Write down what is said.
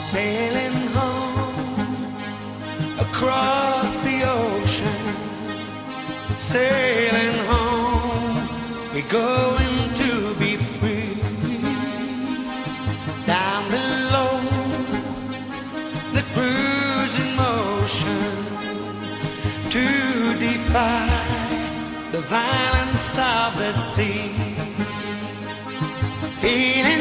sailing home across the ocean, sailing home. We're going to be free. Down below, the cruising motion to defy the violence of the sea. Feeling